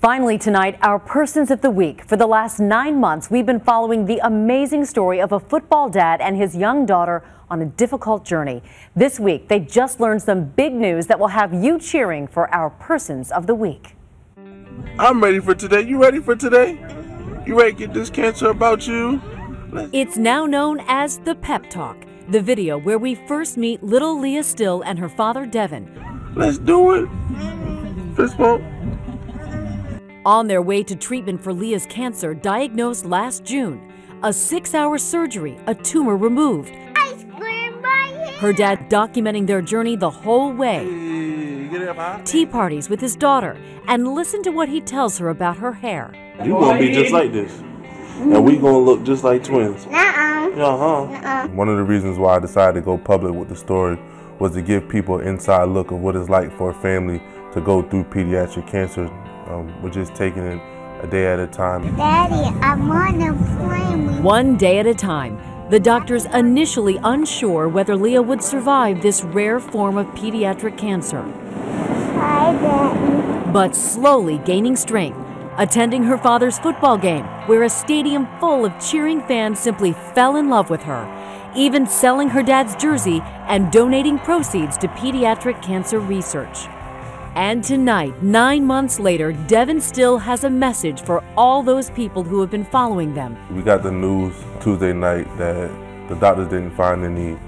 Finally tonight, our Persons of the Week. For the last nine months, we've been following the amazing story of a football dad and his young daughter on a difficult journey. This week, they just learned some big news that will have you cheering for our Persons of the Week. I'm ready for today. You ready for today? You ready to get this cancer about you? It's now known as the Pep Talk, the video where we first meet little Leah Still and her father Devon. Let's do it. Fist bump. On their way to treatment for Leah's cancer, diagnosed last June, a six hour surgery, a tumor removed. Her dad documenting their journey the whole way. Tea parties with his daughter, and listen to what he tells her about her hair. You gonna be just like this, and we gonna look just like twins. Uh-uh. Uh-huh. One of the reasons why I decided to go public with the story was to give people an inside look of what it's like for a family to go through pediatric cancer um, we're just taking it a day at a time. Daddy, I want to play One day at a time. The doctors initially unsure whether Leah would survive this rare form of pediatric cancer. Hi, Daddy. But slowly gaining strength, attending her father's football game, where a stadium full of cheering fans simply fell in love with her, even selling her dad's jersey and donating proceeds to pediatric cancer research. And tonight, nine months later, Devon Still has a message for all those people who have been following them. We got the news Tuesday night that the doctors didn't find any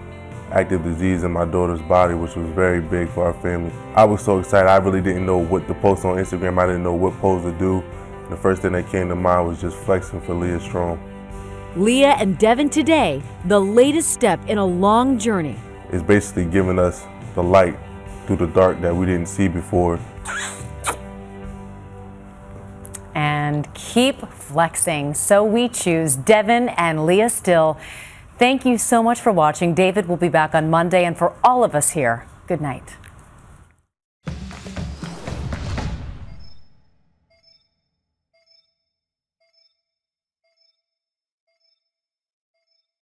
active disease in my daughter's body, which was very big for our family. I was so excited. I really didn't know what to post on Instagram. I didn't know what pose to do. The first thing that came to mind was just flexing for Leah Strong. Leah and Devon today, the latest step in a long journey. It's basically giving us the light through the dark that we didn't see before. And keep flexing. So we choose Devon and Leah Still. Thank you so much for watching. David will be back on Monday, and for all of us here, good night.